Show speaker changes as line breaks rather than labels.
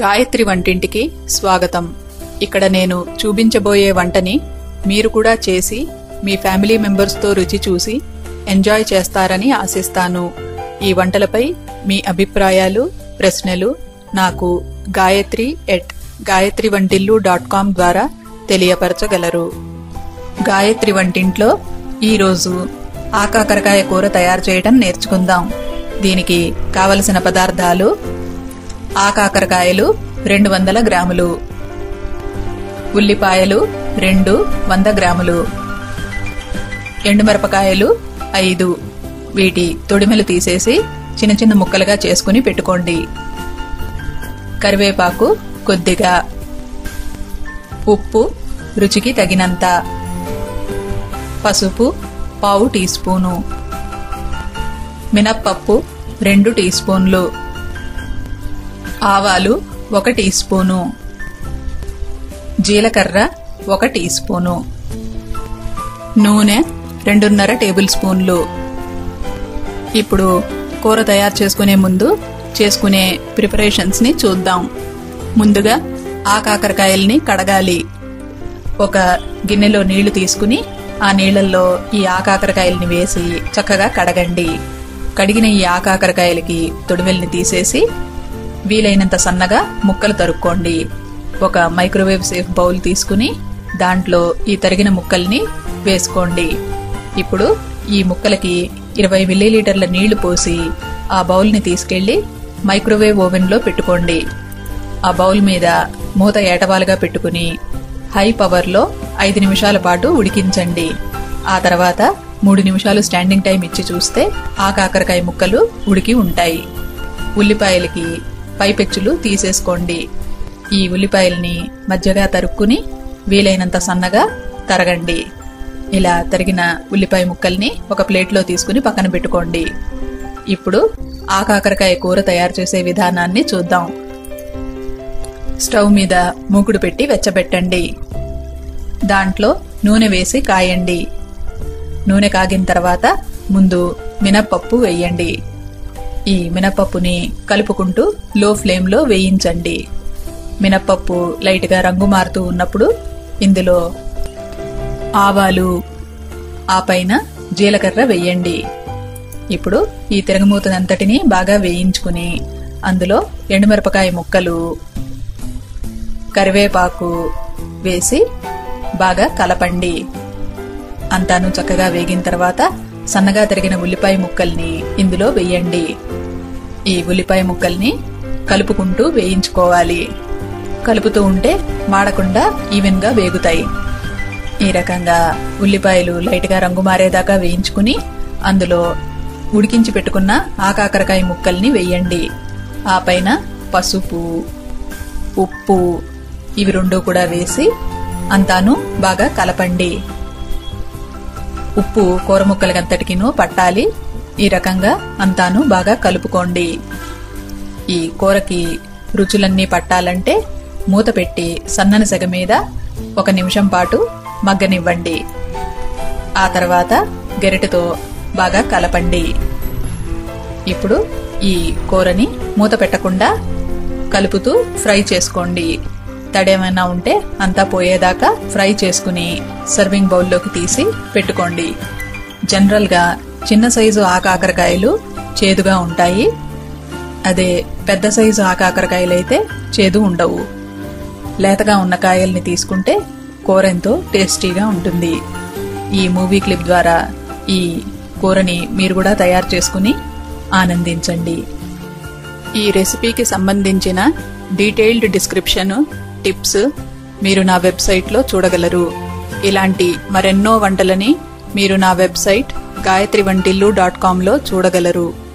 గాయత్రి వంటింటికి స్వాగతం. ఇక్కడ నేను చూపించబోయే వంటని మీరు కూడా చేసి మీ ఫ్యామిలీ మెంబర్స్తో రుచి చూసి ఎంజాయ్ చేస్తారని ఆశిస్తాను. ఈ వంటలపై మీ అభిప్రాయాలు ప్రశ్నలు నాకు గాయత్రి ఎట్ గాయత్రి వంటిల్లు డాట్ కామ్ ద్వారా తెలియపరచగలరు. గాయత్రి వంటింట్లో ఈరోజు ఆకాకరకాయ కూర తయారు చేయడం నేర్చుకుందాం. దీనికి కావలసిన పదార్థాలు ఆకాకరకాయలు రెండు వందల గ్రాములు. ఉల్లిపాయలు రెండు వంద గ్రాములు. ఎండుమిరపకాయలు ఐదు. వీటి తొడిమెలు తీసేసి చిన్న చిన్న ముక్కలుగా చేసుకుని పెట్టుకోండి. కరివేపాకు కొద్దిగా. ఉప్పు రుచికి తగినంత. పసుపు పావు టీ స్పూను. మినప్పప్పు రెండు టీ స్పూన్లు. ఆవాలు ఒక టీ స్పూను. జీలకర్ర ఒక టీ స్పూను. నూనె రెండున్నర టేబుల్ స్పూన్లు. ఇప్పుడు కూర తయారు చేసుకునే ముందు చేసుకునే ప్రిపరేషన్స్ని చూద్దాం. ముందుగా ఆ కాకరకాయల్ని కడగాలి. ఒక గిన్నెలో నీళ్ళు తీసుకుని ఆ నీళ్ళలో ఈ ఆకాకరకాయల్ని వేసి చక్కగా కడగండి. కడిగిన ఈ ఆకాకరకాయలకి తొడిమెల్ని తీసేసి వీలైనంత సన్నగా ముక్కలు తరుక్కోండి. ఒక మైక్రోవేవ్ సేఫ్ బౌల్ తీసుకుని దాంట్లో ఈ తరిగిన ముక్కల్ని వేసుకోండి. ఇప్పుడు ఈ ముక్కలకి ఇరవై మిల్లీలీటర్ల నీళ్ళు పోసి ఆ బౌల్ని తీసుకెళ్ళి మైక్రోవేవ్ ఓవెన్లో పెట్టుకోండి. ఆ బౌల్ మీద మూత ఏటవాలుగా పెట్టుకుని హై పవర్లో ఐదు నిమిషాల పాటు ఉడికించండి. ఆ తర్వాత మూడు నిమిషాలు స్టాండింగ్ టైం ఇచ్చి చూస్తే ఆ కాకరకాయ ముక్కలు ఉడికి ఉంటాయి. ఉల్లిపాయలకి పైపెచ్చులు తీసేసుకోండి. ఈ ఉల్లిపాయల్ని మధ్యగా తరుక్కుని వీలైనంత సన్నగా తరగండి. ఇలా తరిగిన ఉల్లిపాయ ముక్కల్ని ఒక ప్లేట్లో తీసుకుని పక్కన పెట్టుకోండి. ఇప్పుడు ఆ కాకరకాయ కూర తయారు చేసే విధానాన్ని చూద్దాం. స్టవ్ మీద మూకుడు పెట్టి వెచ్చబెట్టండి. దాంట్లో నూనె వేసి కాయండి. నూనె కాగిన తర్వాత ముందు మినప్పప్పు వేయండి. ఈ మినపప్పుని కలుపుకుంటూ లో ఫ్లేమ్లో వేయించండి. మినపప్పు లైట్గా రంగు మారుతూ ఉన్నప్పుడు ఇందులో ఆవాలు ఆ పైన జీలకర్ర వేయండి. ఇప్పుడు ఈ తిరగమూతనంతటిని బాగా వేయించుకుని అందులో ఎండుమిరపకాయ ముక్కలు కరివేపాకు వేసి బాగా కలపండి. అంతాను చక్కగా వేగిన తర్వాత సన్నగా తరిగిన ఉల్లిపాయ ముక్కల్ని ఇందులో వేయండి. ఈ ఉల్లిపాయ ముక్కల్ని కలుపుకుంటూ వేయించుకోవాలి. కలుపుతూ ఉంటే మాడకుండా ఈవెన్గా వేగుతాయి. ఈ రకంగా ఉల్లిపాయలు లైట్గా రంగు మారేదాకా వేయించుకుని అందులో ఉడికించి పెట్టుకున్న ఆకాకరకాయ ముక్కల్ని వేయండి. ఆ పైన పసుపు ఉప్పు ఇవి రెండూ కూడా వేసి అంతాను బాగా కలపండి. ఉప్పు కూర ముక్కలకంతటికిను పట్టాలి. ఈ రకంగా అంతాను బాగా కలుపుకోండి. ఈ కూరకి రుచులన్నీ పట్టాలంటే మూత పెట్టి సన్నని సెగ మీద ఒక నిమిషం పాటు మగ్గనివ్వండి. ఆ తర్వాత గెరిటతో బాగా కలపండి. ఇప్పుడు ఈ కూరని మూత పెట్టకుండా కలుపుతూ ఫ్రై చేసుకోండి. తడేమైనా ఉంటే అంతా పోయేదాకా ఫ్రై చేసుకుని సర్వింగ్ బౌల్లోకి తీసి పెట్టుకోండి. జనరల్గా చిన్న సైజు ఆకాకరకాయలు చేదుగా ఉంటాయి. అదే పెద్ద సైజు ఆకాకరకాయలైతే చేదు ఉండవు. లేతగా ఉన్న కాయల్ని తీసుకుంటే కూర ఎంతో టేస్టీగా ఉంటుంది. ఈ మూవీ క్లిప్ ద్వారా ఈ కూరని మీరు కూడా తయారు చేసుకుని ఆనందించండి. ఈ రెసిపీకి సంబంధించిన డీటెయిల్డ్ డిస్క్రిప్షన్ టిప్స్ మీరు నా వెబ్సైట్లో చూడగలరు. ఇలాంటి మరెన్నో వంటలని మీరు నా వెబ్సైట్ గాయత్రి వంటిల్లు డాట్ కామ్లో చూడగలరు.